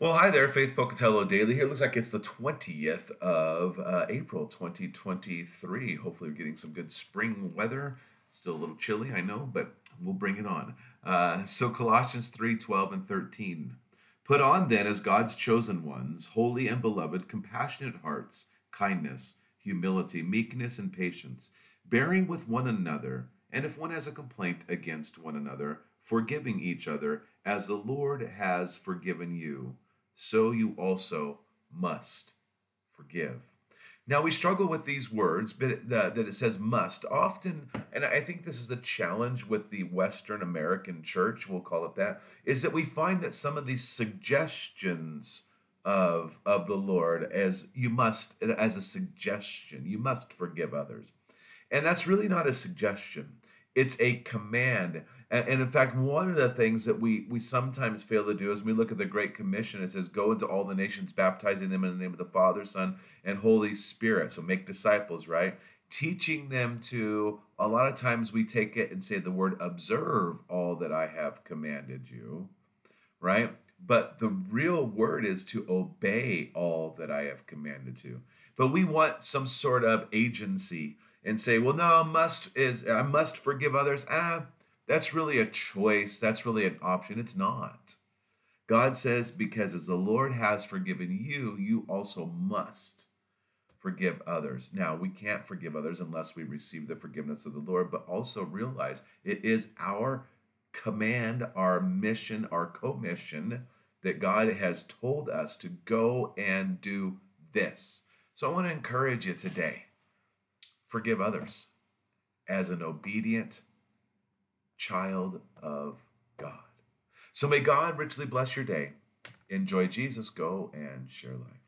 Well, hi there, Faith Pocatello Daily here. Looks like it's the 20th of uh, April 2023. Hopefully, we're getting some good spring weather. Still a little chilly, I know, but we'll bring it on. Uh, so, Colossians 3 12 and 13. Put on then, as God's chosen ones, holy and beloved, compassionate hearts, kindness, humility, meekness, and patience, bearing with one another, and if one has a complaint against one another, forgiving each other, as the Lord has forgiven you so you also must forgive. Now, we struggle with these words, but that it says must. Often, and I think this is the challenge with the Western American church, we'll call it that, is that we find that some of these suggestions of, of the Lord as you must, as a suggestion, you must forgive others. And that's really not a suggestion, it's a command. And, and, in fact, one of the things that we we sometimes fail to do is we look at the Great Commission. It says, "Go into all the nations, baptizing them in the name of the Father, Son, and Holy Spirit." So make disciples, right? Teaching them to. A lot of times we take it and say the word "observe all that I have commanded you," right? But the real word is to obey all that I have commanded to. But we want some sort of agency and say, "Well, no, must is I must forgive others." Ah that's really a choice. That's really an option. It's not. God says, because as the Lord has forgiven you, you also must forgive others. Now, we can't forgive others unless we receive the forgiveness of the Lord, but also realize it is our command, our mission, our commission that God has told us to go and do this. So I want to encourage you today forgive others as an obedient child of God. So may God richly bless your day. Enjoy Jesus. Go and share life.